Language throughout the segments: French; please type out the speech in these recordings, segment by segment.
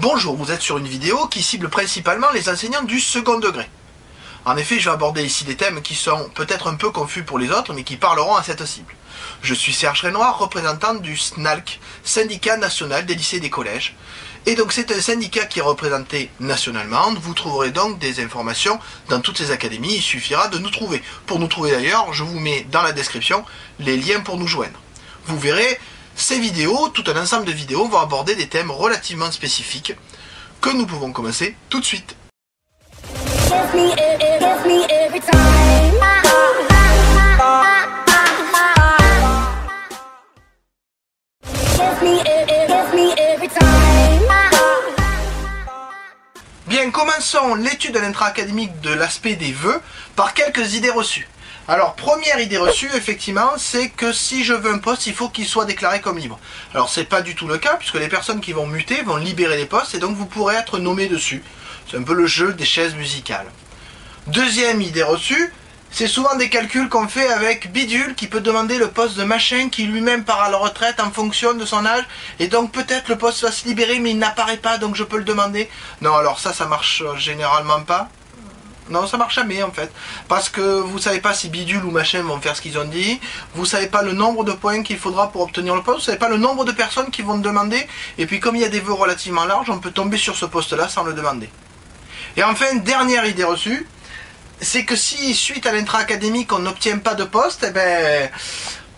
Bonjour, vous êtes sur une vidéo qui cible principalement les enseignants du second degré. En effet, je vais aborder ici des thèmes qui sont peut-être un peu confus pour les autres, mais qui parleront à cette cible. Je suis Serge Renoir, représentant du SNALC, Syndicat National des lycées et des collèges. Et donc c'est un syndicat qui est représenté nationalement. Vous trouverez donc des informations dans toutes ces académies. Il suffira de nous trouver. Pour nous trouver d'ailleurs, je vous mets dans la description les liens pour nous joindre. Vous verrez, ces vidéos, tout un ensemble de vidéos, vont aborder des thèmes relativement spécifiques que nous pouvons commencer tout de suite. Bien, commençons l'étude de l'intra-académique de l'aspect des vœux par quelques idées reçues. Alors, première idée reçue, effectivement, c'est que si je veux un poste, il faut qu'il soit déclaré comme libre. Alors, c'est pas du tout le cas, puisque les personnes qui vont muter vont libérer les postes, et donc vous pourrez être nommé dessus. C'est un peu le jeu des chaises musicales. Deuxième idée reçue, c'est souvent des calculs qu'on fait avec Bidule qui peut demander le poste de machin qui lui-même part à la retraite en fonction de son âge et donc peut-être le poste va se libérer mais il n'apparaît pas donc je peux le demander. Non alors ça ça marche généralement pas. Non, ça marche jamais en fait. Parce que vous savez pas si bidule ou machin vont faire ce qu'ils ont dit. Vous savez pas le nombre de points qu'il faudra pour obtenir le poste. Vous savez pas le nombre de personnes qui vont demander. Et puis comme il y a des vœux relativement larges, on peut tomber sur ce poste-là sans le demander. Et enfin, dernière idée reçue, c'est que si suite à l'intra-académique on n'obtient pas de poste, eh ben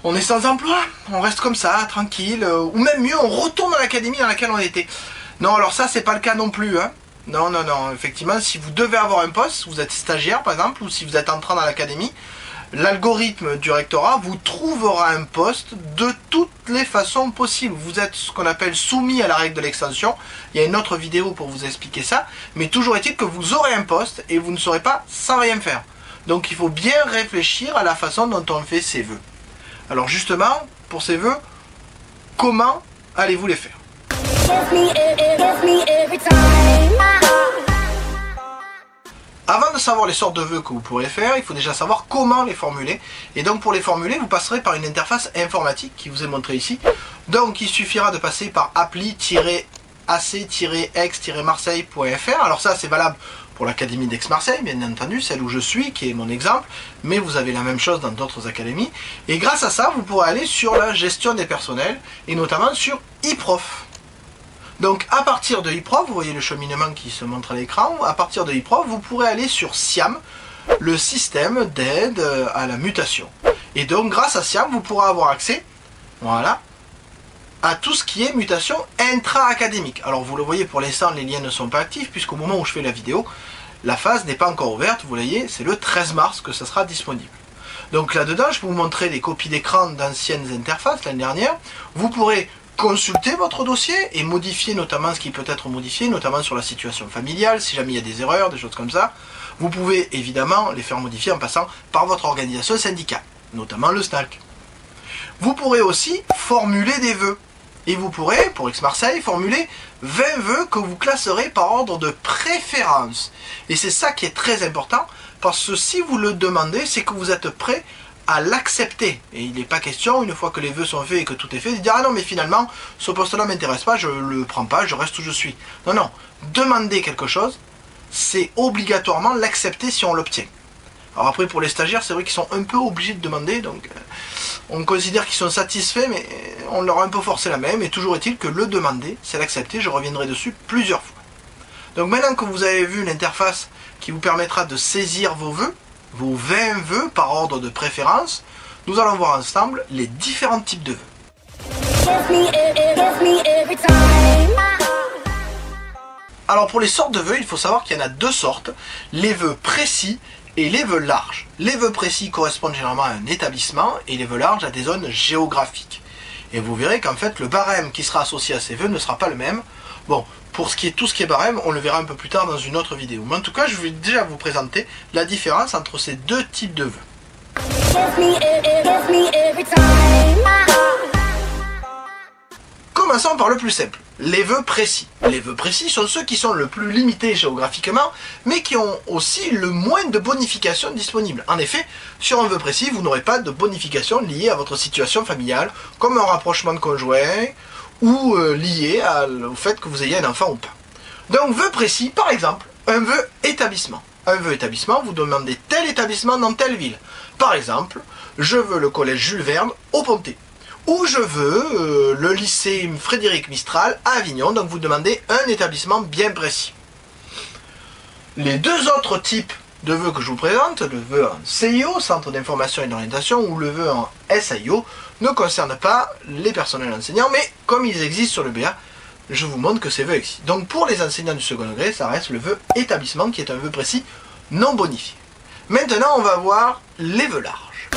on est sans emploi. On reste comme ça, tranquille. Ou même mieux, on retourne dans l'académie dans laquelle on était. Non, alors ça c'est pas le cas non plus. Hein. Non, non, non. Effectivement, si vous devez avoir un poste, vous êtes stagiaire par exemple, ou si vous êtes entrant dans l'académie, l'algorithme du rectorat vous trouvera un poste de toutes les façons possibles. Vous êtes ce qu'on appelle soumis à la règle de l'extension. Il y a une autre vidéo pour vous expliquer ça. Mais toujours est-il que vous aurez un poste et vous ne serez pas sans rien faire. Donc il faut bien réfléchir à la façon dont on fait ses vœux. Alors justement, pour ces vœux, comment allez-vous les faire? Avant de savoir les sortes de vœux que vous pourrez faire, il faut déjà savoir comment les formuler. Et donc pour les formuler, vous passerez par une interface informatique qui vous est montrée ici. Donc il suffira de passer par appli-ac-x-marseille.fr. Alors ça c'est valable pour l'Académie d'Aix-Marseille, bien entendu, celle où je suis, qui est mon exemple, mais vous avez la même chose dans d'autres académies. Et grâce à ça, vous pourrez aller sur la gestion des personnels, et notamment sur eProf. Donc à partir de eProf, vous voyez le cheminement qui se montre à l'écran, à partir de eProf, vous pourrez aller sur SIAM, le système d'aide à la mutation. Et donc grâce à SIAM, vous pourrez avoir accès, voilà, à tout ce qui est mutation intra-académique. Alors vous le voyez, pour l'instant, les liens ne sont pas actifs, puisqu'au moment où je fais la vidéo, la phase n'est pas encore ouverte, vous voyez, c'est le 13 mars que ça sera disponible. Donc là-dedans, je vais vous montrer des copies d'écran d'anciennes interfaces l'année dernière. Vous pourrez consulter votre dossier et modifier notamment ce qui peut être modifié, notamment sur la situation familiale, si jamais il y a des erreurs, des choses comme ça. Vous pouvez évidemment les faire modifier en passant par votre organisation syndicale, notamment le SNAC. Vous pourrez aussi formuler des vœux. Et vous pourrez, pour X-Marseille, formuler 20 vœux que vous classerez par ordre de préférence. Et c'est ça qui est très important, parce que si vous le demandez, c'est que vous êtes prêt l'accepter. Et il n'est pas question, une fois que les vœux sont faits et que tout est fait, de dire ah non mais finalement ce poste-là m'intéresse pas, je le prends pas, je reste où je suis. Non, non, demander quelque chose, c'est obligatoirement l'accepter si on l'obtient. Alors après pour les stagiaires, c'est vrai qu'ils sont un peu obligés de demander, donc euh, on considère qu'ils sont satisfaits, mais on leur a un peu forcé la main, mais toujours est-il que le demander, c'est l'accepter, je reviendrai dessus plusieurs fois. Donc maintenant que vous avez vu l'interface qui vous permettra de saisir vos vœux, vos 20 vœux par ordre de préférence, nous allons voir ensemble les différents types de vœux. Alors pour les sortes de vœux, il faut savoir qu'il y en a deux sortes, les vœux précis et les vœux larges. Les vœux précis correspondent généralement à un établissement et les vœux larges à des zones géographiques. Et vous verrez qu'en fait le barème qui sera associé à ces vœux ne sera pas le même. Bon, pour ce qui est tout ce qui est barème, on le verra un peu plus tard dans une autre vidéo. Mais en tout cas, je vais déjà vous présenter la différence entre ces deux types de vœux. Commençons par le plus simple, les vœux précis. Les vœux précis sont ceux qui sont le plus limités géographiquement, mais qui ont aussi le moins de bonifications disponibles. En effet, sur un vœu précis, vous n'aurez pas de bonification liée à votre situation familiale, comme un rapprochement de conjoint, ou euh, lié au fait que vous ayez un enfant ou pas. Donc vœu précis, par exemple, un vœu établissement. Un vœu établissement, vous demandez tel établissement dans telle ville. Par exemple, je veux le collège Jules Verne au Pontet. Ou je veux euh, le lycée Frédéric Mistral à Avignon, donc vous demandez un établissement bien précis. Les deux autres types de vœux que je vous présente, le vœu en CIO, Centre d'information et d'orientation, ou le vœu en SIO, ne concernent pas les personnels enseignants, mais comme ils existent sur le BA, je vous montre que ces vœux existent. Donc pour les enseignants du second degré, ça reste le vœu établissement qui est un vœu précis non bonifié. Maintenant, on va voir les vœux larges.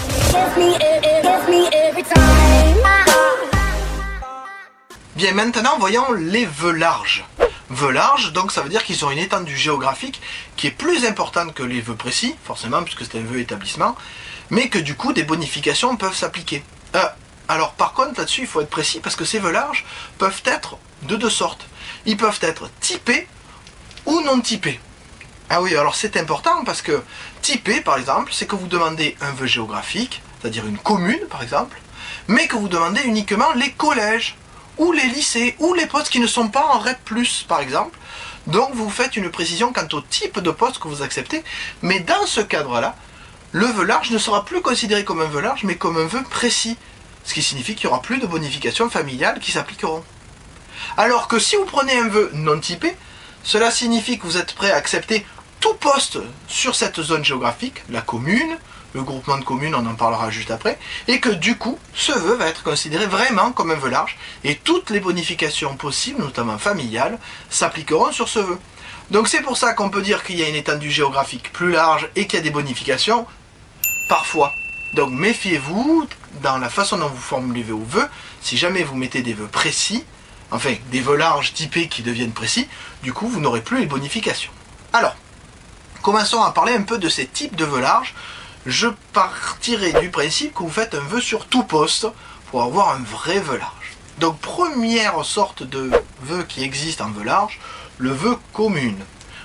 Bien, maintenant, voyons les vœux larges. Vœux larges, donc ça veut dire qu'ils ont une étendue géographique qui est plus importante que les vœux précis, forcément, puisque c'est un vœu établissement, mais que du coup, des bonifications peuvent s'appliquer. Euh, alors par contre, là-dessus, il faut être précis parce que ces vœux larges peuvent être de deux sortes. Ils peuvent être typés ou non typés. Ah oui, alors c'est important parce que typé, par exemple, c'est que vous demandez un vœu géographique, c'est-à-dire une commune, par exemple, mais que vous demandez uniquement les collèges, ou les lycées, ou les postes qui ne sont pas en REP+, par exemple. Donc vous faites une précision quant au type de poste que vous acceptez, mais dans ce cadre-là, le vœu large ne sera plus considéré comme un vœu large, mais comme un vœu précis. Ce qui signifie qu'il n'y aura plus de bonifications familiales qui s'appliqueront. Alors que si vous prenez un vœu non typé, cela signifie que vous êtes prêt à accepter tout poste sur cette zone géographique, la commune, le groupement de communes, on en parlera juste après, et que du coup, ce vœu va être considéré vraiment comme un vœu large, et toutes les bonifications possibles, notamment familiales, s'appliqueront sur ce vœu. Donc c'est pour ça qu'on peut dire qu'il y a une étendue géographique plus large et qu'il y a des bonifications, parfois. Donc méfiez-vous dans la façon dont vous formulez vos vœux, si jamais vous mettez des vœux précis, enfin des vœux larges typés qui deviennent précis, du coup vous n'aurez plus les bonifications. Alors, commençons à parler un peu de ces types de vœux larges. Je partirai du principe que vous faites un vœu sur tout poste pour avoir un vrai vœu large. Donc première sorte de vœu qui existe en vœu large, le vœu commune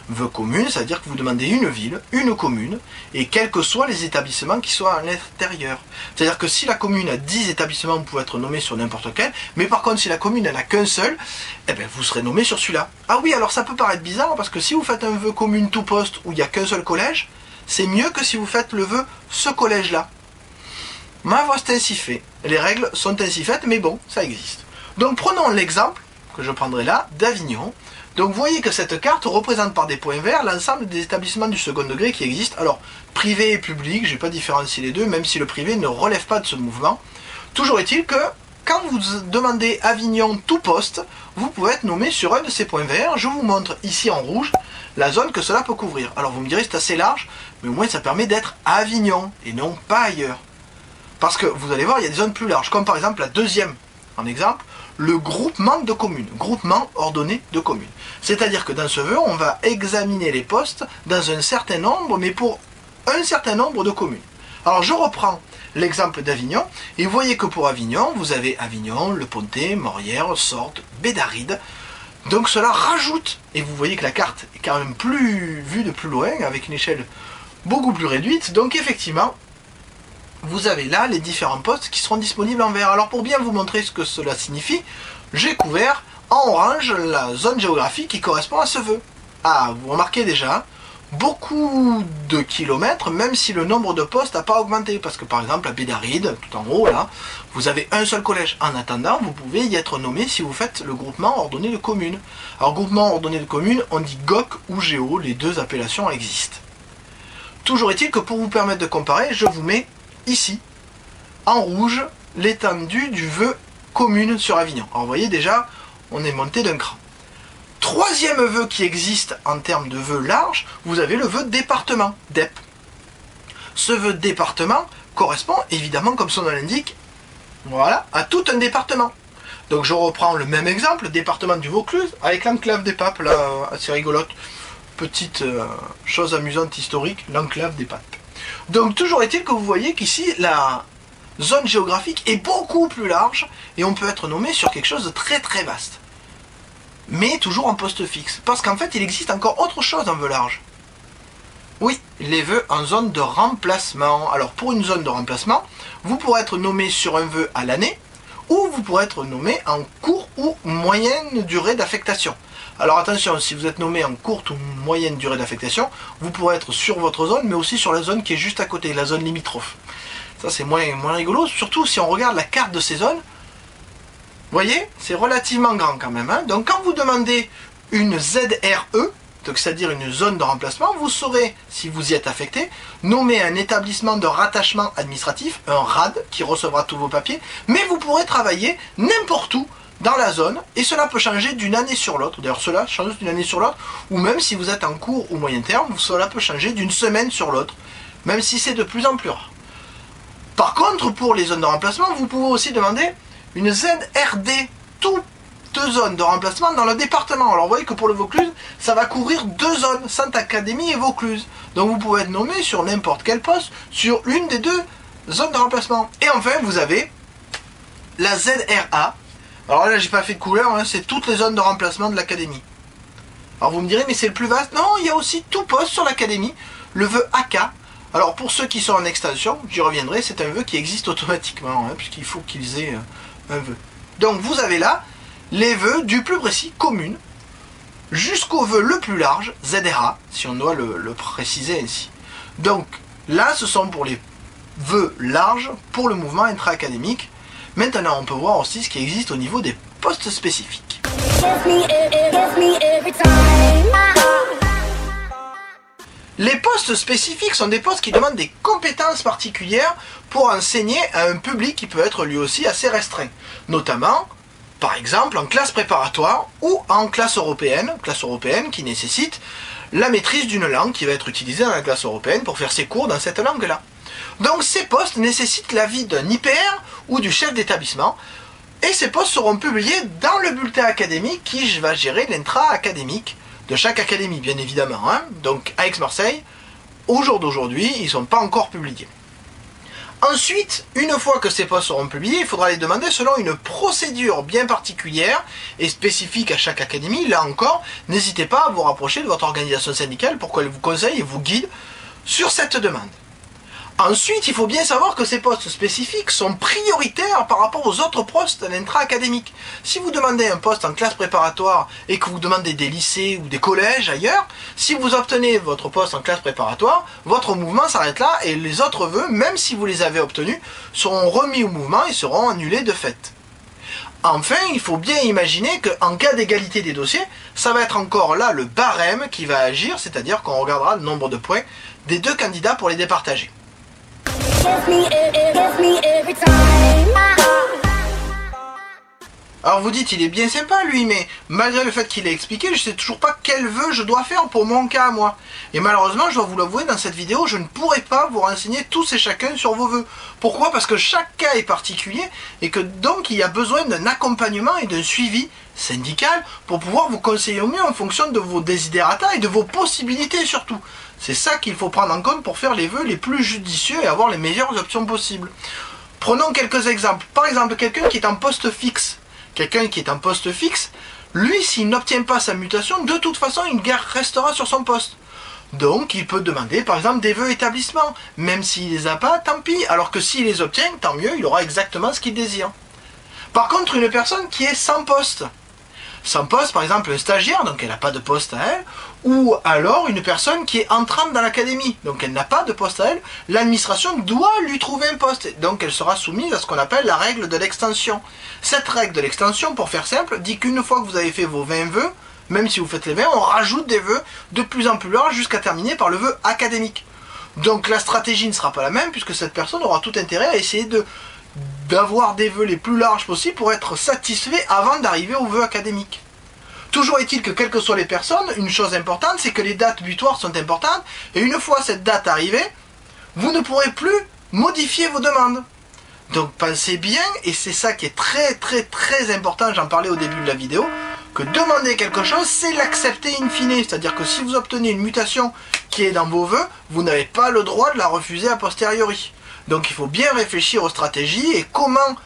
vœu commune, c'est-à-dire que vous demandez une ville, une commune, et quels que soient les établissements qui soient à l'intérieur. C'est-à-dire que si la commune a 10 établissements, vous pouvez être nommé sur n'importe quel, mais par contre si la commune n'a qu'un seul, eh bien, vous serez nommé sur celui-là. Ah oui, alors ça peut paraître bizarre, parce que si vous faites un vœu commune tout poste où il n'y a qu'un seul collège, c'est mieux que si vous faites le vœu ce collège-là. Ma voix c'est ainsi fait. Les règles sont ainsi faites, mais bon, ça existe. Donc prenons l'exemple, que je prendrai là, d'Avignon. Donc vous voyez que cette carte représente par des points verts l'ensemble des établissements du second degré qui existent. Alors, privé et public, je n'ai pas différencié les deux, même si le privé ne relève pas de ce mouvement. Toujours est-il que quand vous demandez Avignon tout poste, vous pouvez être nommé sur un de ces points verts. Je vous montre ici en rouge la zone que cela peut couvrir. Alors vous me direz c'est assez large, mais au moins ça permet d'être Avignon et non pas ailleurs. Parce que vous allez voir, il y a des zones plus larges, comme par exemple la deuxième en exemple, le groupement de communes, groupement ordonné de communes. C'est-à-dire que dans ce vœu, on va examiner les postes dans un certain nombre, mais pour un certain nombre de communes. Alors je reprends l'exemple d'Avignon, et vous voyez que pour Avignon, vous avez Avignon, Le Pontet, Morière, Sorte, Bédaride. Donc cela rajoute, et vous voyez que la carte est quand même plus vue de plus loin, avec une échelle beaucoup plus réduite, donc effectivement, vous avez là les différents postes qui seront disponibles en vert. Alors pour bien vous montrer ce que cela signifie, j'ai couvert en orange la zone géographique qui correspond à ce vœu. Ah, vous remarquez déjà, beaucoup de kilomètres, même si le nombre de postes n'a pas augmenté. Parce que par exemple, à Bédaride, tout en haut là, vous avez un seul collège. En attendant, vous pouvez y être nommé si vous faites le groupement ordonné de communes. Alors groupement ordonné de communes, on dit GOC ou GEO, les deux appellations existent. Toujours est-il que pour vous permettre de comparer, je vous mets ici, en rouge, l'étendue du vœu commune sur Avignon. Alors vous voyez déjà, on est monté d'un cran. Troisième vœu qui existe en termes de vœu large, vous avez le vœu département, DEP. Ce vœu département correspond évidemment, comme son nom l'indique, voilà, à tout un département. Donc je reprends le même exemple, département du Vaucluse, avec l'enclave des papes, là, assez rigolote. Petite euh, chose amusante historique, l'enclave des papes. Donc toujours est-il que vous voyez qu'ici, la zone géographique est beaucoup plus large et on peut être nommé sur quelque chose de très très vaste. Mais toujours en poste fixe. Parce qu'en fait, il existe encore autre chose en vœu large. Oui, les vœux en zone de remplacement. Alors pour une zone de remplacement, vous pourrez être nommé sur un vœu à l'année ou vous pourrez être nommé en court ou moyenne durée d'affectation. Alors attention, si vous êtes nommé en courte ou moyenne durée d'affectation, vous pourrez être sur votre zone, mais aussi sur la zone qui est juste à côté, la zone limitrophe. Ça c'est moins, moins rigolo, surtout si on regarde la carte de ces zones. Voyez, c'est relativement grand quand même. Hein. Donc quand vous demandez une ZRE, c'est-à-dire une zone de remplacement, vous saurez, si vous y êtes affecté, nommer un établissement de rattachement administratif, un RAD, qui recevra tous vos papiers, mais vous pourrez travailler n'importe où dans la zone, et cela peut changer d'une année sur l'autre. D'ailleurs, cela change d'une année sur l'autre, ou même si vous êtes en court ou moyen terme, cela peut changer d'une semaine sur l'autre, même si c'est de plus en plus rare. Par contre, pour les zones de remplacement, vous pouvez aussi demander une ZRD, toute zone de remplacement dans le département. Alors vous voyez que pour le Vaucluse, ça va couvrir deux zones, Sainte Académie et Vaucluse. Donc vous pouvez être nommé sur n'importe quel poste, sur une des deux zones de remplacement. Et enfin, vous avez la ZRA. Alors là, j'ai pas fait de couleur, hein, c'est toutes les zones de remplacement de l'académie. Alors vous me direz, mais c'est le plus vaste. Non, il y a aussi tout poste sur l'académie, le vœu AK. Alors pour ceux qui sont en extension, j'y reviendrai, c'est un vœu qui existe automatiquement, hein, puisqu'il faut qu'ils aient euh, Donc vous avez là les vœux du plus précis commune jusqu'au vœu le plus large, ZRA, si on doit le, préciser ainsi. Donc là, ce sont pour les vœux larges pour le mouvement intra-académique. Maintenant, on peut voir aussi ce qui existe au niveau des postes spécifiques. Les postes spécifiques sont des postes qui demandent des compétences particulières pour enseigner à un public qui peut être lui aussi assez restreint. Notamment par exemple en classe préparatoire ou en classe européenne, classe européenne qui nécessite la maîtrise d'une langue qui va être utilisée dans la classe européenne pour faire ses cours dans cette langue-là. Donc ces postes nécessitent l'avis d'un IPR ou du chef d'établissement et ces postes seront publiés dans le bulletin académique qui va gérer l'intra-académique de chaque académie, bien évidemment. Hein. Donc à Aix-Marseille, au jour d'aujourd'hui, ils ne sont pas encore publiés. Ensuite, une fois que ces postes seront publiés, il faudra les demander selon une procédure bien particulière et spécifique à chaque académie. Là encore, n'hésitez pas à vous rapprocher de votre organisation syndicale pour qu'elle vous conseille et vous guide sur cette demande. Ensuite, il faut bien savoir que ces postes spécifiques sont prioritaires par rapport aux autres postes intra-académiques. Si vous demandez un poste en classe préparatoire et que vous demandez des lycées ou des collèges ailleurs, si vous obtenez votre poste en classe préparatoire, votre mouvement s'arrête là et les autres vœux, même si vous les avez obtenus, seront remis au mouvement et seront annulés de fait. Enfin, il faut bien imaginer qu'en cas d'égalité des dossiers, ça va être encore là le barème qui va agir, c'est-à-dire qu'on regardera le nombre de points des deux candidats pour les départager. Alors vous dites, il est bien sympa lui, mais malgré le fait qu'il ait expliqué, je sais toujours pas quel vœu je dois faire pour mon cas moi. Et malheureusement, je dois vous l'avouer, dans cette vidéo, je ne pourrai pas vous renseigner tous et chacun sur vos vœux. Pourquoi? Parce que chaque cas est particulier et que donc il y a besoin d'un accompagnement et d'un suivi syndical pour pouvoir vous conseiller au mieux en fonction de vos désidérata et de vos possibilités surtout. C'est ça qu'il faut prendre en compte pour faire les vœux les plus judicieux et avoir les meilleures options possibles. Prenons quelques exemples. Par exemple, quelqu'un qui est en poste fixe. Quelqu'un qui est en poste fixe, lui, s'il n'obtient pas sa mutation, de toute façon, guerre restera sur son poste. Donc, il peut demander, par exemple, des vœux établissement. Même s'il les a pas, tant pis. Alors que s'il les obtient, tant mieux, il aura exactement ce qu'il désire. Par contre, une personne qui est sans poste, sans poste, par exemple un stagiaire, donc elle n'a pas de poste à elle, ou alors une personne qui est entrante dans l'académie, donc elle n'a pas de poste à elle, l'administration doit lui trouver un poste, donc elle sera soumise à ce qu'on appelle la règle de l'extension. Cette règle de l'extension, pour faire simple, dit qu'une fois que vous avez fait vos 20 vœux, même si vous faites les 20, on rajoute des vœux de plus en plus larges jusqu'à terminer par le vœu académique. Donc la stratégie ne sera pas la même puisque cette personne aura tout intérêt à essayer de d'avoir des vœux les plus larges possibles pour être satisfait avant d'arriver au vœu académique. Toujours est-il que quelles que soient les personnes, une chose importante, c'est que les dates butoirs sont importantes, et une fois cette date arrivée, vous ne pourrez plus modifier vos demandes. Donc pensez bien, et c'est ça qui est très très très important, j'en parlais au début de la vidéo, que demander quelque chose, c'est l'accepter in fine. C'est-à-dire que si vous obtenez une mutation qui est dans vos vœux, vous n'avez pas le droit de la refuser a posteriori. Donc il faut bien réfléchir aux stratégies et comment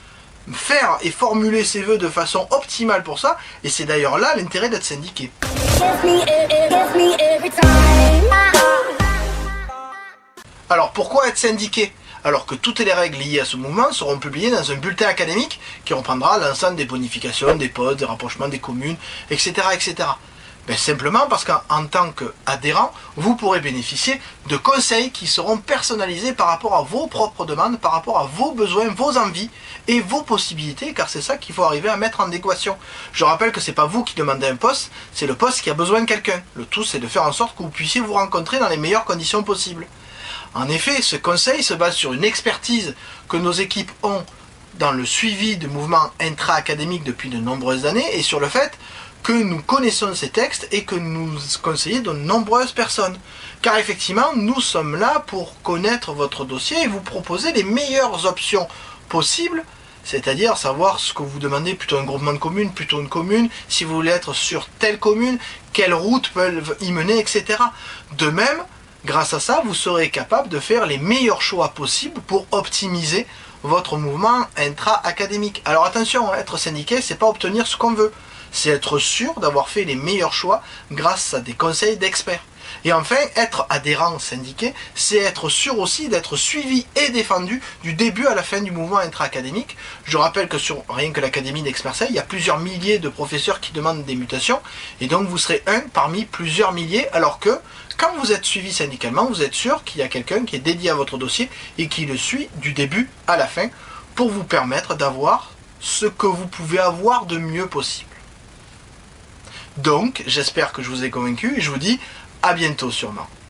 faire et formuler ses vœux de façon optimale pour ça. Et c'est d'ailleurs là l'intérêt d'être syndiqué. Alors pourquoi être syndiqué? Alors que toutes les règles liées à ce mouvement seront publiées dans un bulletin académique qui reprendra l'ensemble des bonifications, des postes, des rapprochements des communes, etc. etc. ben, Simplement parce qu'en tant qu'adhérent, vous pourrez bénéficier de conseils qui seront personnalisés par rapport à vos propres demandes, par rapport à vos besoins, vos envies et vos possibilités, car c'est ça qu'il faut arriver à mettre en équation. Je rappelle que c'est pas vous qui demandez un poste, c'est le poste qui a besoin de quelqu'un. Le tout, c'est de faire en sorte que vous puissiez vous rencontrer dans les meilleures conditions possibles. En effet, ce conseil se base sur une expertise que nos équipes ont dans le suivi de mouvements intra-académiques depuis de nombreuses années et sur le fait que nous connaissons ces textes et que nous conseillons de nombreuses personnes. Car effectivement, nous sommes là pour connaître votre dossier et vous proposer les meilleures options possibles, c'est-à-dire savoir ce que vous demandez, plutôt un groupement de communes, plutôt une commune, si vous voulez être sur telle commune, quelles routes peuvent y mener, etc. De même, grâce à ça, vous serez capable de faire les meilleurs choix possibles pour optimiser votre mouvement intra-académique. Alors attention, être syndiqué, c'est pas obtenir ce qu'on veut c'est être sûr d'avoir fait les meilleurs choix grâce à des conseils d'experts. Et enfin, être adhérent syndiqué, c'est être sûr aussi d'être suivi et défendu du début à la fin du mouvement intra-académique. Je rappelle que sur rien que l'Académie d'Aix-Marseille, il y a plusieurs milliers de professeurs qui demandent des mutations, et donc vous serez un parmi plusieurs milliers, alors que quand vous êtes suivi syndicalement, vous êtes sûr qu'il y a quelqu'un qui est dédié à votre dossier et qui le suit du début à la fin pour vous permettre d'avoir ce que vous pouvez avoir de mieux possible. Donc, j'espère que je vous ai convaincu et je vous dis à bientôt sûrement.